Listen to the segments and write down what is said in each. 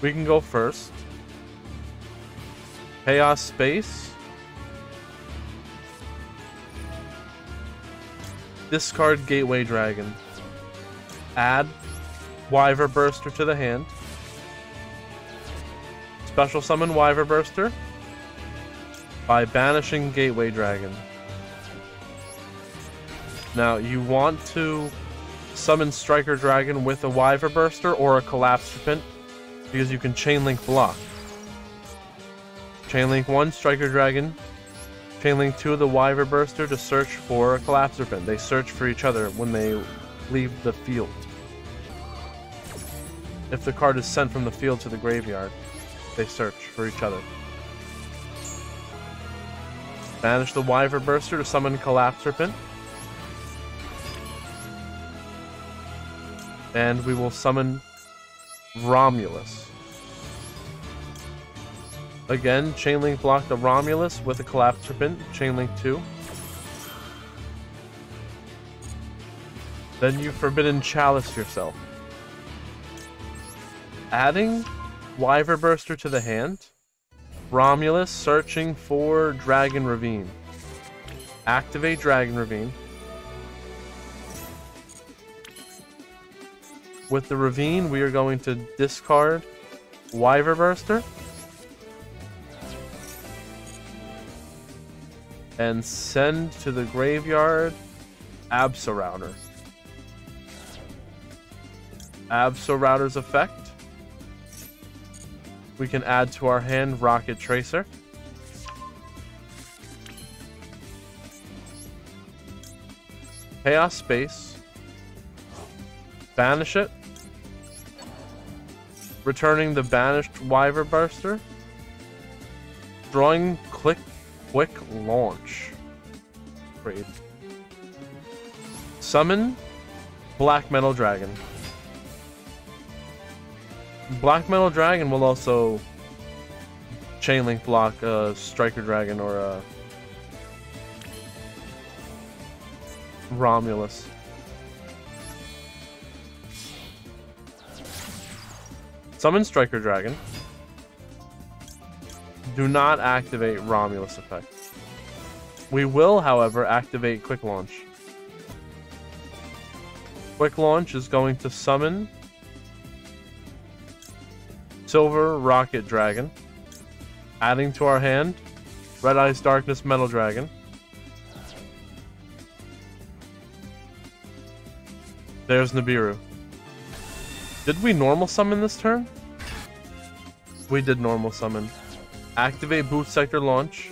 We can go first. Chaos Space. Discard Gateway Dragon. Add Wyverburster to the hand. Special summon Wyverburster by banishing Gateway Dragon. Now, you want to summon Striker Dragon with a Wyverburster or a Collapserpent because you can Chain Link block. Chain Link 1, Striker Dragon. Chain Link 2, the Wyverburster to search for a Collapserpent. They search for each other when they leave the field. If the card is sent from the field to the graveyard, they search for each other. Banish the Wyverburster to summon Collapserpent. And we will summon Romulus. Again, Chainlink block the Romulus with a Collapserpent, Chainlink 2. Then you Forbidden Chalice yourself. Adding Wyverburster to the hand. Romulus searching for Dragon Ravine. Activate Dragon Ravine. With the Ravine, we are going to discard Wyverburster. And send to the graveyard Absorouter. Absorouter's effect. We can add to our hand Rokket Tracer. Chaos Space. Banish it returning the banished Wyverburster, drawing click quick launch. Great. Summon Black Metal Dragon. Black Metal Dragon will also chain link block a Striker Dragon or a Romulus. Summon Striker Dragon. Do not activate Romulus effect. We will, however, activate Quick Launch. Quick Launch is going to summon Silverrokket Dragon. Adding to our hand, Red Eyes Darkness Metal Dragon. There's Nibiru. Did we normal summon this turn? We did normal summon. Activate Boost Sector Launch.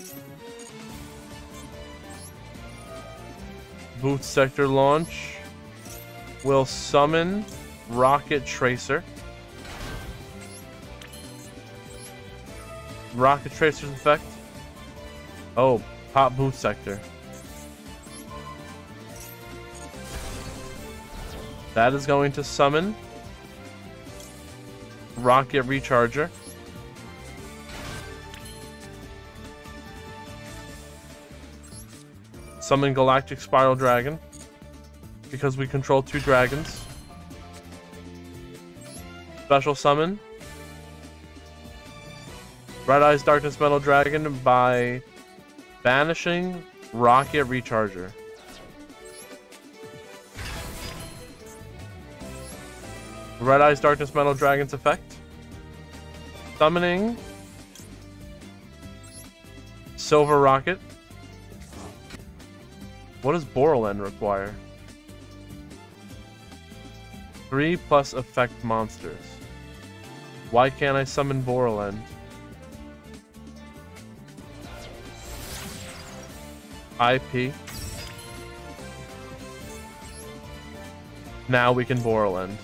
Boost Sector Launch will summon Rokket Tracer. Rokket Tracer's effect. Oh, pop Boost Sector. That is going to summon Rokket Recharger. Summon Galactic Spiral Dragon. Because we control two dragons. Special summon. Red Eyes Darkness Metal Dragon by banishing Rokket Recharger. Red Eyes Darkness Metal Dragon's effect. Summoning Silverrokket. What does Borrelend require? Three plus effect monsters. Why can't I summon Borrelend? IP. Now we can Borrelend.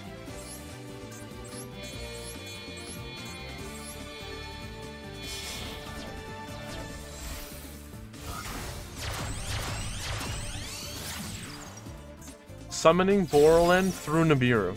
Summoning Borrelend through Nibiru.